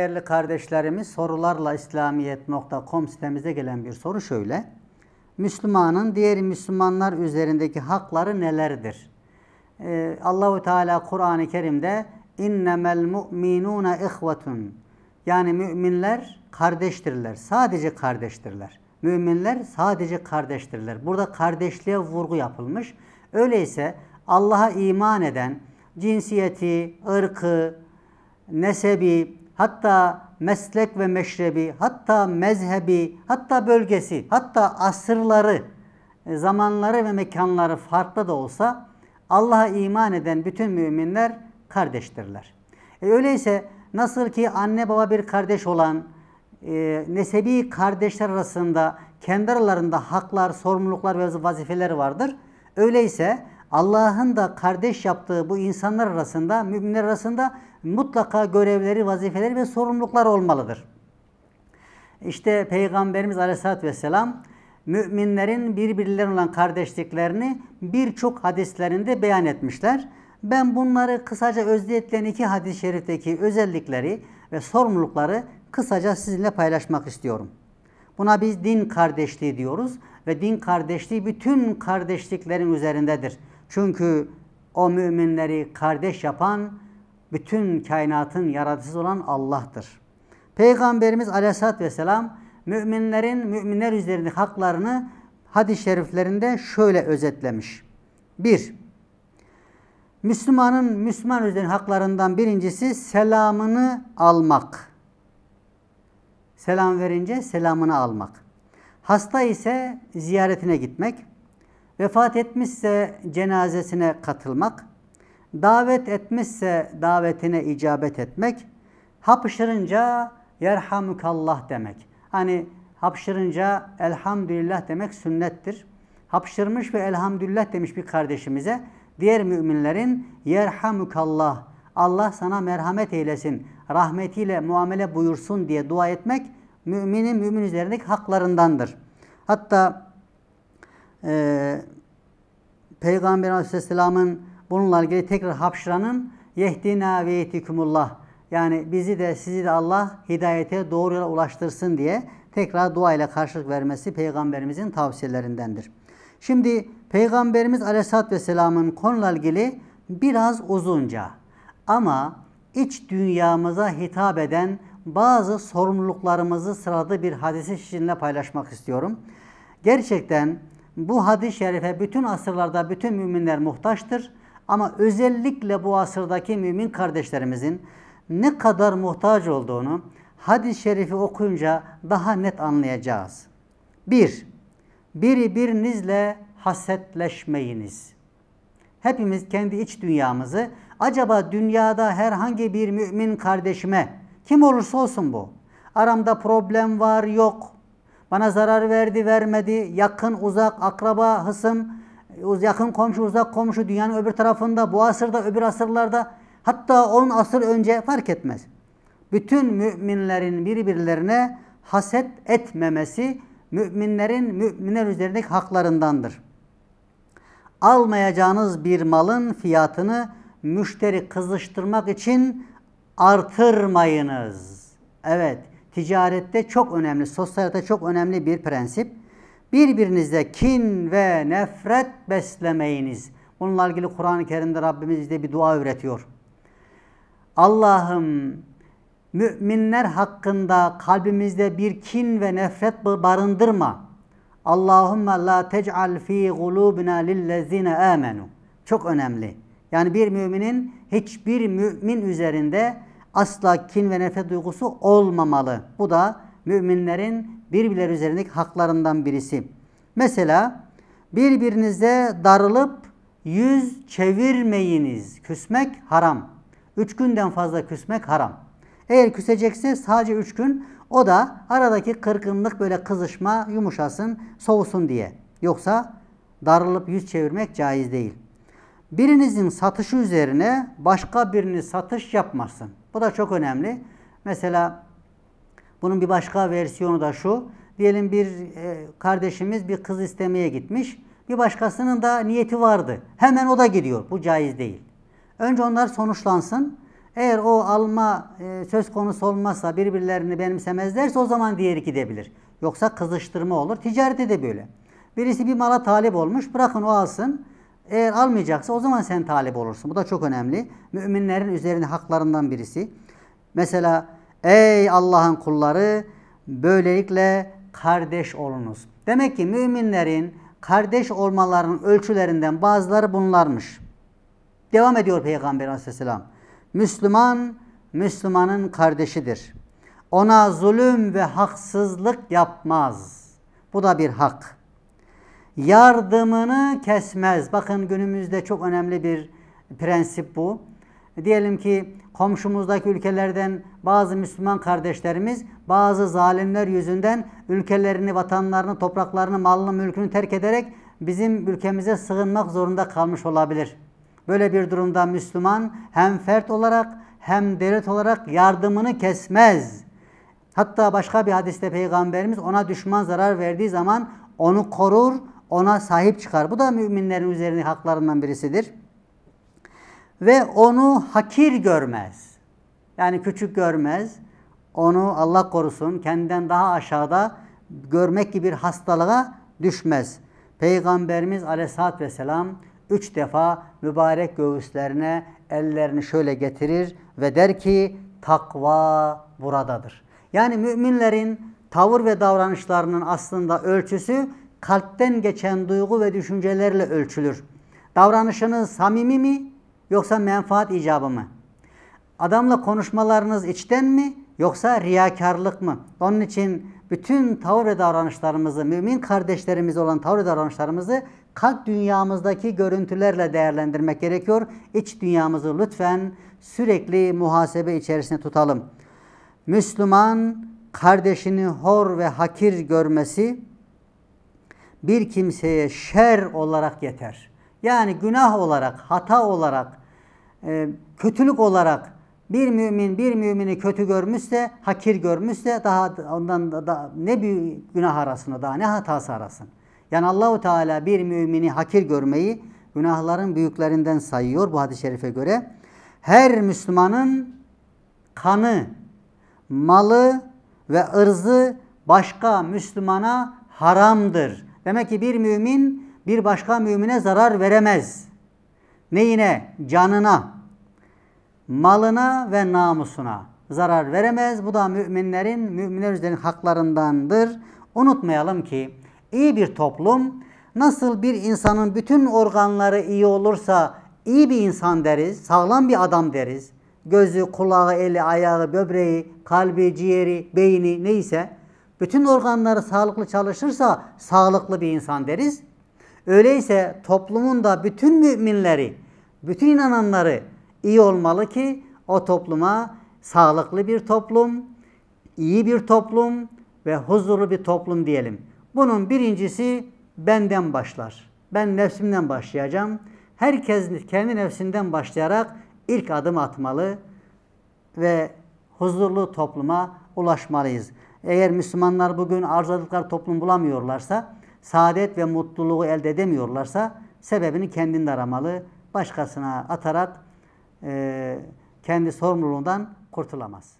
değerli kardeşlerimiz sorularla İslamiyet.com sitemize gelen bir soru şöyle. Müslümanın diğer Müslümanlar üzerindeki hakları nelerdir? Ee, Allahu Teala Kur'an-ı Kerim'de innemel mu'minuna ihvetun yani müminler kardeştirler. Sadece kardeştirler. Müminler sadece kardeştirler. Burada kardeşliğe vurgu yapılmış. Öyleyse Allah'a iman eden cinsiyeti, ırkı, nesebi, hatta meslek ve meşrebi, hatta mezhebi, hatta bölgesi, hatta asırları, e, zamanları ve mekanları farklı da olsa Allah'a iman eden bütün müminler kardeştirler. E öyleyse nasıl ki anne baba bir kardeş olan e, nesebi kardeşler arasında kendi aralarında haklar, sorumluluklar ve vazifeleri vardır. Öyleyse Allah'ın da kardeş yaptığı bu insanlar arasında, müminler arasında mutlaka görevleri, vazifeleri ve sorumluluklar olmalıdır. İşte Peygamberimiz Aleyhisselatü Vesselam müminlerin birbirlerine olan kardeşliklerini birçok hadislerinde beyan etmişler. Ben bunları kısaca özetleyen iki hadis-i şerifteki özellikleri ve sorumlulukları kısaca sizinle paylaşmak istiyorum. Buna biz din kardeşliği diyoruz ve din kardeşliği bütün kardeşliklerin üzerindedir. Çünkü o müminleri kardeş yapan bütün kainatın yaratıcısı olan Allah'tır. Peygamberimiz Aleyhisselatü Vesselam müminlerin müminler üzerindeki haklarını hadis-i şeriflerinde şöyle özetlemiş. 1. Müslümanın Müslüman üzerindeki haklarından birincisi selamını almak. Selam verince selamını almak. Hasta ise ziyaretine gitmek. Vefat etmişse cenazesine katılmak. Davet etmişse davetine icabet etmek. Hapşırınca yerhamukallah demek. Hani hapşırınca elhamdülillah demek sünnettir. Hapşırmış ve elhamdülillah demiş bir kardeşimize diğer müminlerin yerhamukallah Allah sana merhamet eylesin, rahmetiyle muamele buyursun diye dua etmek müminin mümin üzerindeki haklarındandır. Hatta e, Peygamber Aleyhisselam'ın bununla ilgili tekrar hapşıranın yehdina ve yetikumullah yani bizi de sizi de Allah hidayete doğru yola ulaştırsın diye tekrar dua ile karşılık vermesi Peygamberimizin tavsiyelerindendir. Şimdi Peygamberimiz Aleyhisselatü Vesselam'ın konuyla ilgili biraz uzunca ama iç dünyamıza hitap eden bazı sorumluluklarımızı sıraladığı bir hadisi sizinle paylaşmak istiyorum. Gerçekten bu hadis-i şerife bütün asırlarda bütün müminler muhtaçtır. Ama özellikle bu asırdaki mümin kardeşlerimizin ne kadar muhtaç olduğunu hadis-i şerifi okuyunca daha net anlayacağız. Bir, biri birinizle hasetleşmeyiniz. Hepimiz kendi iç dünyamızı acaba dünyada herhangi bir mümin kardeşime kim olursa olsun bu. Aramda problem var yok. Bana zarar verdi vermedi. Yakın uzak akraba hısım yakın komşu uzak komşu dünyanın öbür tarafında bu asırda öbür asırlarda hatta 10 asır önce fark etmez. Bütün müminlerin birbirlerine haset etmemesi müminlerin müminler üzerindeki haklarındandır. Almayacağınız bir malın fiyatını müşteri kızıştırmak için artırmayınız. Evet, ticarette çok önemli, sosyalite çok önemli bir prensip. Birbirinizde kin ve nefret beslemeyiniz. Bununla ilgili Kur'an-ı Kerim'de Rabbimiz bize bir dua öğretiyor. Allah'ım müminler hakkında kalbimizde bir kin ve nefret barındırma. Allahümme la tec'al fi gulubina lillezine amenu. Çok önemli. Yani bir müminin hiçbir mümin üzerinde asla kin ve nefret duygusu olmamalı. Bu da müminlerin birbirleri üzerindeki haklarından birisi. Mesela birbirinize darılıp yüz çevirmeyiniz. Küsmek haram. Üç günden fazla küsmek haram. Eğer küsecekse sadece üç gün o da aradaki kırgınlık böyle kızışma yumuşasın, soğusun diye. Yoksa darılıp yüz çevirmek caiz değil. Birinizin satışı üzerine başka birini satış yapmasın. Bu da çok önemli. Mesela bunun bir başka versiyonu da şu. Diyelim bir e, kardeşimiz bir kız istemeye gitmiş. Bir başkasının da niyeti vardı. Hemen o da gidiyor. Bu caiz değil. Önce onlar sonuçlansın. Eğer o alma e, söz konusu olmazsa birbirlerini benimsemezlerse o zaman diğeri gidebilir. Yoksa kızıştırma olur. Ticarette de böyle. Birisi bir mala talip olmuş. Bırakın o alsın. Eğer almayacaksa o zaman sen talip olursun. Bu da çok önemli. Müminlerin üzerine haklarından birisi. Mesela ey Allah'ın kulları böylelikle kardeş olunuz. Demek ki müminlerin kardeş olmalarının ölçülerinden bazıları bunlarmış. Devam ediyor Peygamber aleyhisselam. Müslüman, Müslümanın kardeşidir. Ona zulüm ve haksızlık yapmaz. Bu da bir hak. Yardımını kesmez. Bakın günümüzde çok önemli bir prensip bu. Diyelim ki komşumuzdaki ülkelerden bazı Müslüman kardeşlerimiz bazı zalimler yüzünden ülkelerini, vatanlarını, topraklarını, malını, mülkünü terk ederek bizim ülkemize sığınmak zorunda kalmış olabilir. Böyle bir durumda Müslüman hem fert olarak hem devlet olarak yardımını kesmez. Hatta başka bir hadiste Peygamberimiz ona düşman zarar verdiği zaman onu korur, ona sahip çıkar. Bu da müminlerin üzerine haklarından birisidir. Ve onu hakir görmez. Yani küçük görmez. Onu Allah korusun kendinden daha aşağıda görmek gibi bir hastalığa düşmez. Peygamberimiz aleyhissalatü vesselam üç defa mübarek göğüslerine ellerini şöyle getirir ve der ki takva buradadır. Yani müminlerin tavır ve davranışlarının aslında ölçüsü kalpten geçen duygu ve düşüncelerle ölçülür. Davranışınız samimi mi yoksa menfaat icabı mı? Adamla konuşmalarınız içten mi yoksa riyakarlık mı? Onun için bütün tavır ve davranışlarımızı, mümin kardeşlerimiz olan tavır ve davranışlarımızı kalp dünyamızdaki görüntülerle değerlendirmek gerekiyor. İç dünyamızı lütfen sürekli muhasebe içerisinde tutalım. Müslüman kardeşini hor ve hakir görmesi bir kimseye şer olarak yeter. Yani günah olarak, hata olarak, e, kötülük olarak bir mümin bir mümini kötü görmüşse, hakir görmüşse daha ondan da, da ne bir günah arasını daha ne hatası arasın. Yani Allahu Teala bir mümini hakir görmeyi günahların büyüklerinden sayıyor bu hadis-i şerife göre. Her Müslümanın kanı, malı ve ırzı başka Müslümana haramdır. Demek ki bir mümin bir başka mümine zarar veremez. Neyine? Canına, malına ve namusuna zarar veremez. Bu da müminlerin, müminler üzerinin haklarındandır. Unutmayalım ki iyi bir toplum nasıl bir insanın bütün organları iyi olursa iyi bir insan deriz, sağlam bir adam deriz. Gözü, kulağı, eli, ayağı, böbreği, kalbi, ciğeri, beyni neyse bütün organları sağlıklı çalışırsa sağlıklı bir insan deriz. Öyleyse toplumun da bütün müminleri, bütün inananları iyi olmalı ki o topluma sağlıklı bir toplum, iyi bir toplum ve huzurlu bir toplum diyelim. Bunun birincisi benden başlar. Ben nefsimden başlayacağım. Herkes kendi nefsinden başlayarak ilk adım atmalı ve huzurlu topluma ulaşmalıyız. Eğer Müslümanlar bugün arzuladıkları toplum bulamıyorlarsa, saadet ve mutluluğu elde edemiyorlarsa sebebini kendinde aramalı. Başkasına atarak e, kendi sorumluluğundan kurtulamaz.